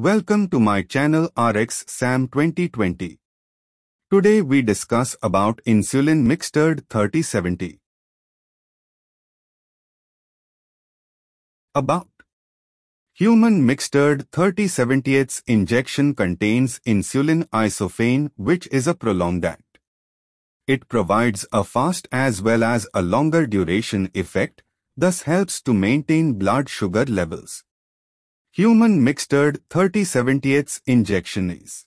Welcome to my channel RX Sam 2020. Today we discuss about insulin Mixtard 3070. About Human Mixtard 3070's injection contains insulin isophane which is a prolongant. It provides a fast as well as a longer duration effect, thus helps to maintain blood sugar levels. Human Mixtard 3070's injection is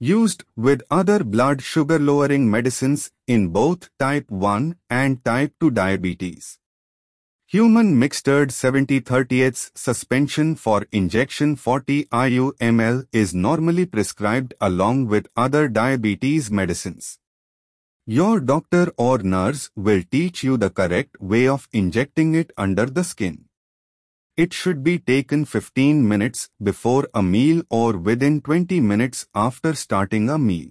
used with other blood sugar lowering medicines in both type 1 and type 2 diabetes. Human Mixtard 7030's suspension for injection 40 IU ml is normally prescribed along with other diabetes medicines. Your doctor or nurse will teach you the correct way of injecting it under the skin. It should be taken 15 minutes before a meal or within 20 minutes after starting a meal.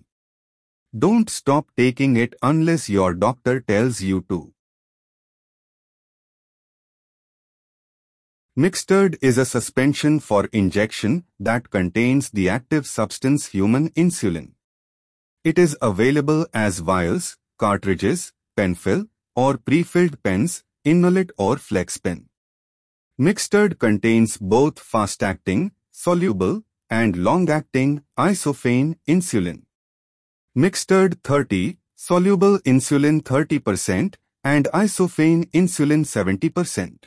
Don't stop taking it unless your doctor tells you to. Mixtard is a suspension for injection that contains the active substance human insulin. It is available as vials, cartridges, penfill, or pre-filled pens, InnoLet or FlexPen. Mixtard contains both fast-acting, soluble, and long-acting isophane insulin. Mixtard 30, soluble insulin 30% and isophane insulin 70%.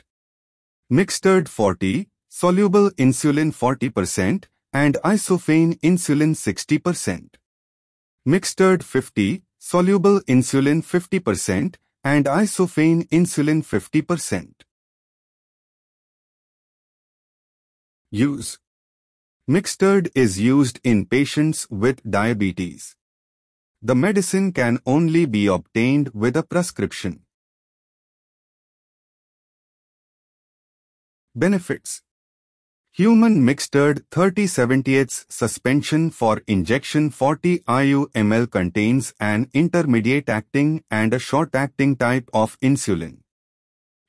Mixtard 40, soluble insulin 40% and isophane insulin 60%. Mixtard 50, soluble insulin 50% and isophane insulin 50%. Use Mixtard is used in patients with diabetes. The medicine can only be obtained with a prescription. Benefits Human Mixtard 3070's suspension for injection 40 IU ml contains an intermediate acting and a short acting type of insulin.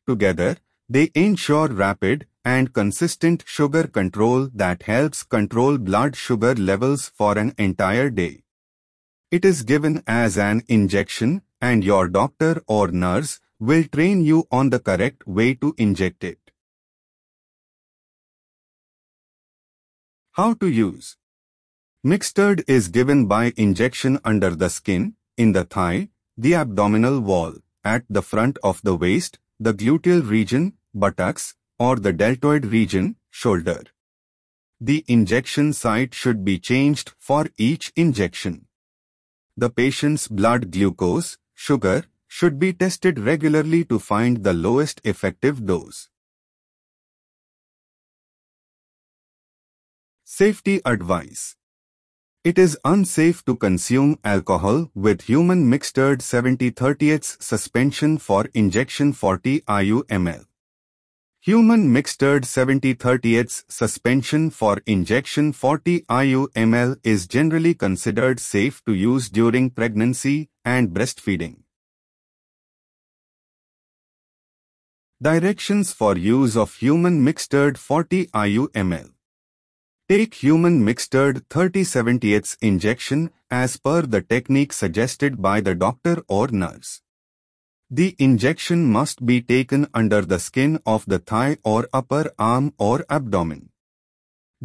Together, they ensure rapid and consistent sugar control that helps control blood sugar levels for an entire day. It is given as an injection and your doctor or nurse will train you on the correct way to inject it. How to use Mixtard is given by injection under the skin, in the thigh, the abdominal wall, at the front of the waist, the gluteal region, buttocks, or the deltoid region, shoulder. The injection site should be changed for each injection. The patient's blood glucose, sugar, should be tested regularly to find the lowest effective dose. Safety Advice It is unsafe to consume alcohol with human Mixtard 7030th suspension for injection 40 IU ml. Human Mixtard 7030th suspension for injection 40 IU ml is generally considered safe to use during pregnancy and breastfeeding. Directions for use of human Mixtard 40 IU ml. Take human Mixtard 3070th injection as per the technique suggested by the doctor or nurse. The injection must be taken under the skin of the thigh or upper arm or abdomen.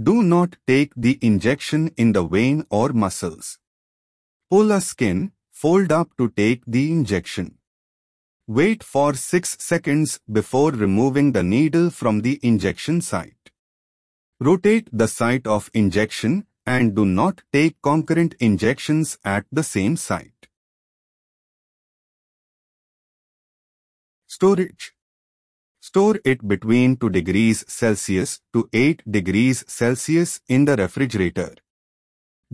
Do not take the injection in the vein or muscles. Pull a skin, fold up to take the injection. Wait for 6 seconds before removing the needle from the injection site. Rotate the site of injection and do not take concurrent injections at the same site. Storage Store it between 2 degrees Celsius to 8 degrees Celsius in the refrigerator.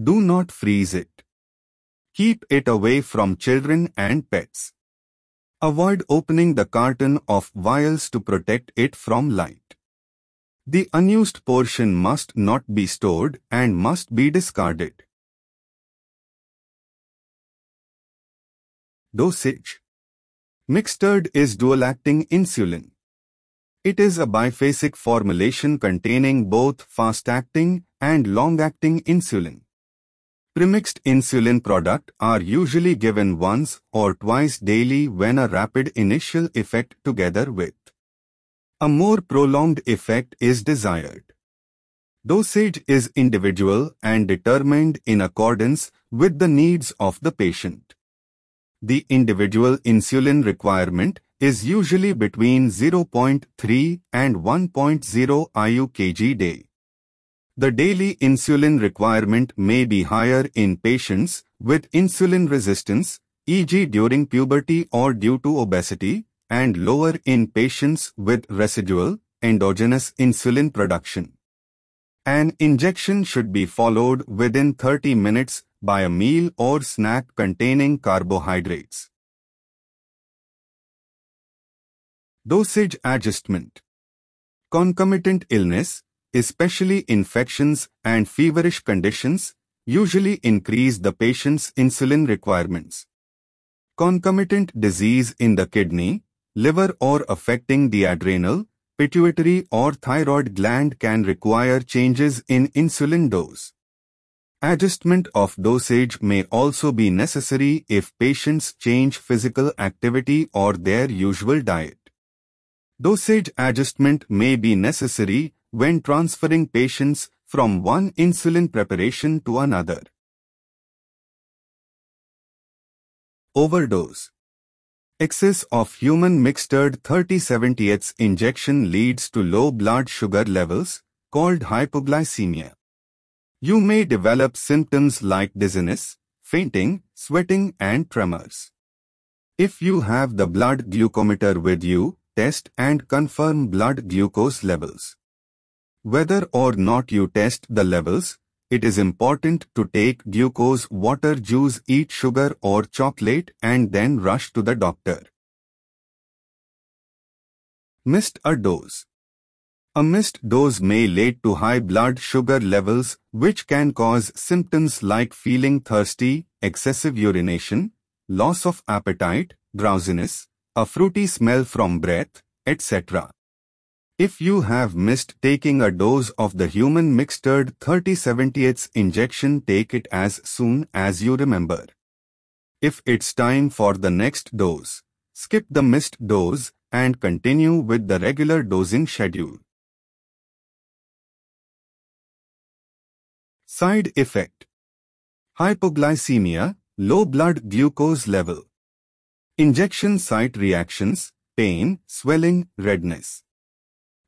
Do not freeze it. Keep it away from children and pets. Avoid opening the carton of vials to protect it from light. The unused portion must not be stored and must be discarded. Dosage Mixtard is dual-acting insulin. It is a biphasic formulation containing both fast-acting and long-acting insulin. Premixed insulin product are usually given once or twice daily when a rapid initial effect together with a more prolonged effect is desired. Dosage is individual and determined in accordance with the needs of the patient. The individual insulin requirement is usually between 0.3 and 1.0 IU kg day. The daily insulin requirement may be higher in patients with insulin resistance, e.g. during puberty or due to obesity, and lower in patients with residual, endogenous insulin production. An injection should be followed within 30 minutes by a meal or snack containing carbohydrates. Dosage adjustment Concomitant illness, especially infections and feverish conditions, usually increase the patient's insulin requirements. Concomitant disease in the kidney, liver or affecting the adrenal, pituitary or thyroid gland can require changes in insulin dose. Adjustment of dosage may also be necessary if patients change physical activity or their usual diet. Dosage adjustment may be necessary when transferring patients from one insulin preparation to another. Overdose Excess of human Mixtard 30/70th injection leads to low blood sugar levels, called hypoglycemia. You may develop symptoms like dizziness, fainting, sweating and tremors. If you have the blood glucometer with you, test and confirm blood glucose levels. Whether or not you test the levels, it is important to take glucose water juice eat sugar or chocolate and then rush to the doctor. Missed a dose. A missed dose may lead to high blood sugar levels which can cause symptoms like feeling thirsty, excessive urination, loss of appetite, drowsiness, a fruity smell from breath, etc. If you have missed taking a dose of the human Mixtard 30/70th injection take it as soon as you remember. If it's time for the next dose, skip the missed dose and continue with the regular dosing schedule. Side effect Hypoglycemia, low blood glucose level. Injection site reactions, pain, swelling, redness.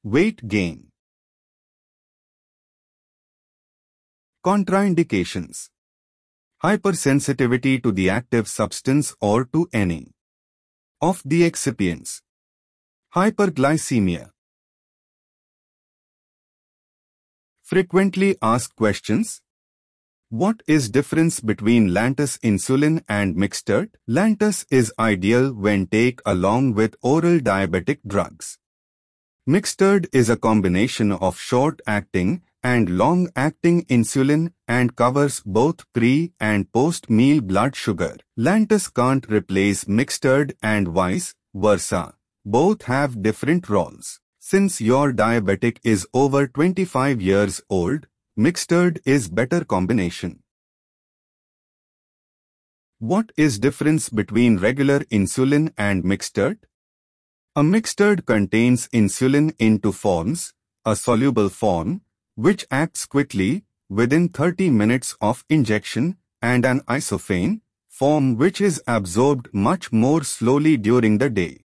Weight gain. Contraindications. Hypersensitivity to the active substance or to any of the excipients. Hyperglycemia. Frequently asked questions. What is difference between Lantus insulin and Mixtard? Lantus is ideal when take along with oral diabetic drugs. Mixtard is a combination of short-acting and long-acting insulin and covers both pre- and post-meal blood sugar. Lantus can't replace Mixtard and vice versa. Both have different roles. Since your diabetic is over 25 years old, Mixtard is better combination. What is difference between regular insulin and Mixtard? A Mixtard contains insulin in two forms, a soluble form, which acts quickly, within 30 minutes of injection, and an isophane, form which is absorbed much more slowly during the day.